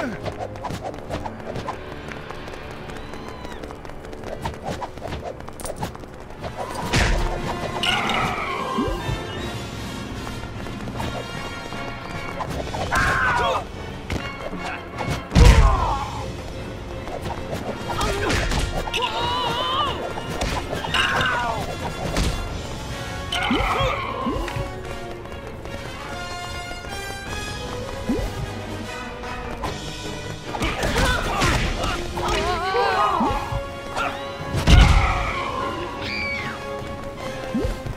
Huh? Mm-hmm.